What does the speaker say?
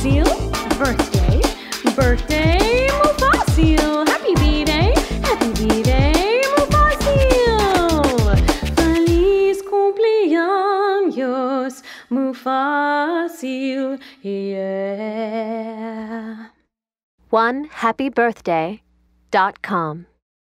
Mufasil. Birthday. Birthday, Mufasil. Happy B-Day. Happy B-Day, Mufasil. Feliz cumpleaños, Mufasil. Yeah. One happy birthday dot com.